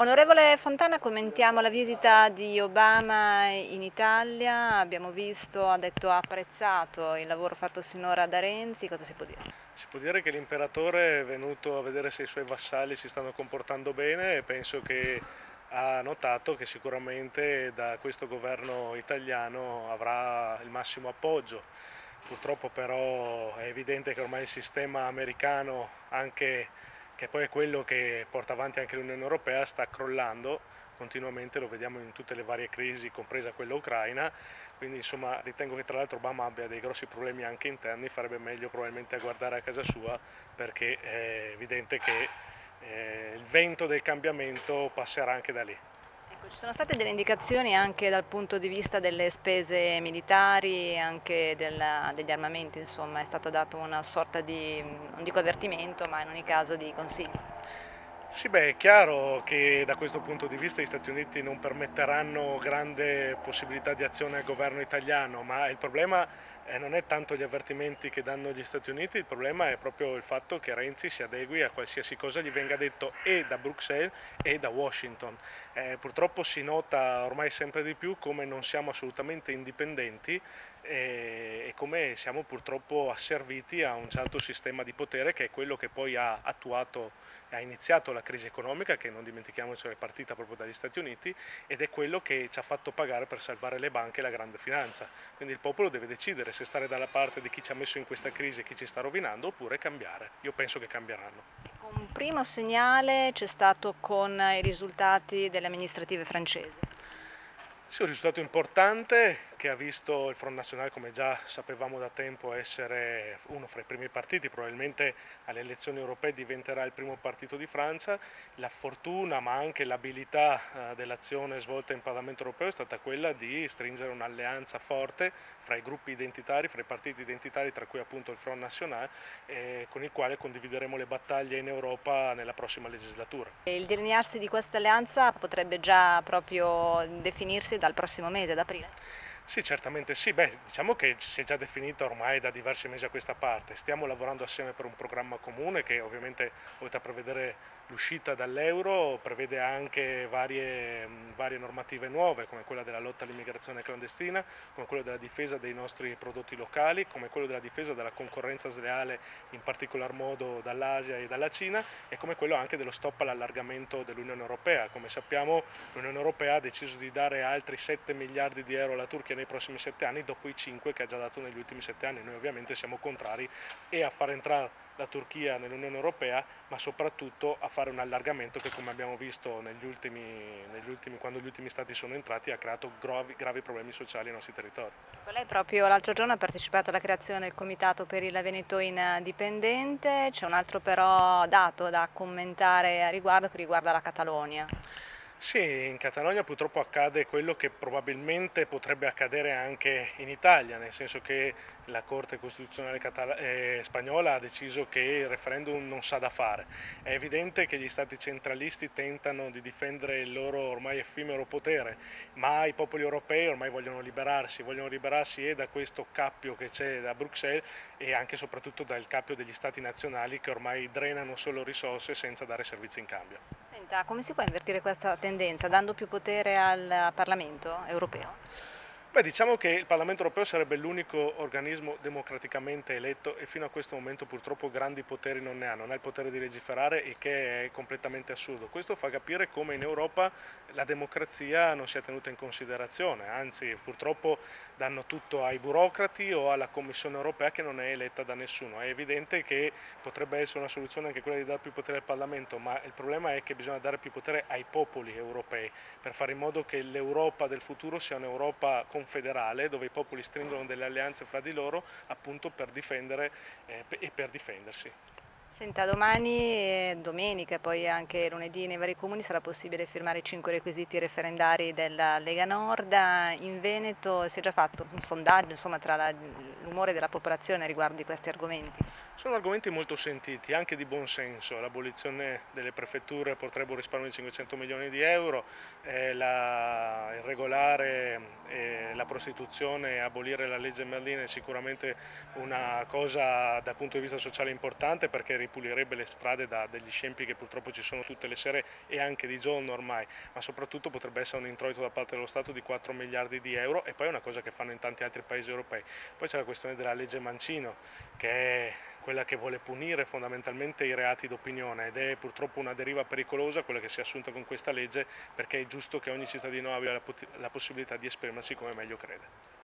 Onorevole Fontana, commentiamo la visita di Obama in Italia, abbiamo visto, ha detto ha apprezzato il lavoro fatto sinora da Renzi, cosa si può dire? Si può dire che l'imperatore è venuto a vedere se i suoi vassalli si stanno comportando bene e penso che ha notato che sicuramente da questo governo italiano avrà il massimo appoggio. Purtroppo però è evidente che ormai il sistema americano anche che poi è quello che porta avanti anche l'Unione Europea, sta crollando continuamente, lo vediamo in tutte le varie crisi, compresa quella ucraina, quindi insomma ritengo che tra l'altro Obama abbia dei grossi problemi anche interni, farebbe meglio probabilmente a guardare a casa sua perché è evidente che eh, il vento del cambiamento passerà anche da lì. Ci sono state delle indicazioni anche dal punto di vista delle spese militari, anche della, degli armamenti, insomma è stato dato una sorta di, non dico avvertimento, ma in ogni caso di consiglio. Sì, beh, è chiaro che da questo punto di vista gli Stati Uniti non permetteranno grande possibilità di azione al governo italiano, ma il problema eh, non è tanto gli avvertimenti che danno gli Stati Uniti, il problema è proprio il fatto che Renzi si adegui a qualsiasi cosa gli venga detto e da Bruxelles e da Washington. Eh, purtroppo si nota ormai sempre di più come non siamo assolutamente indipendenti e, e come siamo purtroppo asserviti a un certo sistema di potere che è quello che poi ha attuato ha iniziato la crisi economica che non dimentichiamoci è partita proprio dagli Stati Uniti ed è quello che ci ha fatto pagare per salvare le banche e la grande finanza. Quindi il popolo deve decidere se stare dalla parte di chi ci ha messo in questa crisi e chi ci sta rovinando oppure cambiare. Io penso che cambieranno. Un primo segnale c'è stato con i risultati delle amministrative francesi. Sì, un risultato importante che ha visto il Front Nazionale, come già sapevamo da tempo, essere uno fra i primi partiti, probabilmente alle elezioni europee diventerà il primo partito di Francia. La fortuna ma anche l'abilità eh, dell'azione svolta in Parlamento europeo è stata quella di stringere un'alleanza forte fra i gruppi identitari, fra i partiti identitari, tra cui appunto il Front Nazionale, eh, con il quale condivideremo le battaglie in Europa nella prossima legislatura. Il delinearsi di questa alleanza potrebbe già proprio definirsi dal prossimo mese, ad aprile? Sì, certamente sì. Beh, diciamo che si è già definita ormai da diversi mesi a questa parte. Stiamo lavorando assieme per un programma comune che ovviamente, oltre a prevedere l'uscita dall'euro, prevede anche varie, varie, normative nuove, come quella della lotta all'immigrazione clandestina, come quella della difesa dei nostri prodotti locali, come quello della difesa della concorrenza sleale, in particolar modo dall'Asia e dalla Cina, e come quello anche dello stop all'allargamento dell'Unione Europea. Come sappiamo l'Unione Europea ha deciso di dare altri 7 miliardi di euro alla Turchia nei prossimi 7 anni, dopo i 5 che ha già dato negli ultimi 7 anni. Noi ovviamente siamo contrari e a far entrare la Turchia nell'Unione Europea, ma soprattutto a fare un allargamento che come abbiamo visto negli ultimi, negli ultimi, quando gli ultimi stati sono entrati ha creato gravi, gravi problemi sociali nei nostri territori. Lei proprio l'altro giorno ha partecipato alla creazione del Comitato per il Veneto Indipendente, c'è un altro però dato da commentare a riguardo che riguarda la Catalogna. Sì, in Catalogna purtroppo accade quello che probabilmente potrebbe accadere anche in Italia, nel senso che la Corte Costituzionale eh, spagnola ha deciso che il referendum non sa da fare. È evidente che gli stati centralisti tentano di difendere il loro ormai effimero potere, ma i popoli europei ormai vogliono liberarsi, vogliono liberarsi e da questo cappio che c'è da Bruxelles e anche e soprattutto dal cappio degli stati nazionali che ormai drenano solo risorse senza dare servizi in cambio. Come si può invertire questa tendenza? Dando più potere al Parlamento europeo? Beh, diciamo che il Parlamento europeo sarebbe l'unico organismo democraticamente eletto e fino a questo momento purtroppo grandi poteri non ne ha, non ha il potere di legiferare il che è completamente assurdo. Questo fa capire come in Europa la democrazia non sia tenuta in considerazione, anzi purtroppo danno tutto ai burocrati o alla Commissione europea che non è eletta da nessuno. È evidente che potrebbe essere una soluzione anche quella di dare più potere al Parlamento, ma il problema è che bisogna dare più potere ai popoli europei per fare in modo che l'Europa del futuro sia un'Europa confederale dove i popoli stringono delle alleanze fra di loro appunto per difendere eh, e per difendersi. Senta, domani, domenica e poi anche lunedì nei vari comuni sarà possibile firmare i cinque requisiti referendari della Lega Nord. In Veneto si è già fatto un sondaggio insomma, tra l'umore della popolazione riguardo di questi argomenti? Sono argomenti molto sentiti, anche di buon senso, l'abolizione delle prefetture porterebbe un risparmio di 500 milioni di euro, eh, la, il regolare eh, la prostituzione abolire la legge Merlin è sicuramente una cosa dal punto di vista sociale importante perché ripulirebbe le strade da degli scempi che purtroppo ci sono tutte le sere e anche di giorno ormai, ma soprattutto potrebbe essere un introito da parte dello Stato di 4 miliardi di euro e poi è una cosa che fanno in tanti altri paesi europei. Poi c'è la questione della legge Mancino che è quella che vuole punire fondamentalmente i reati d'opinione ed è purtroppo una deriva pericolosa quella che si è assunta con questa legge perché è giusto che ogni cittadino abbia la, la possibilità di esprimersi come meglio crede.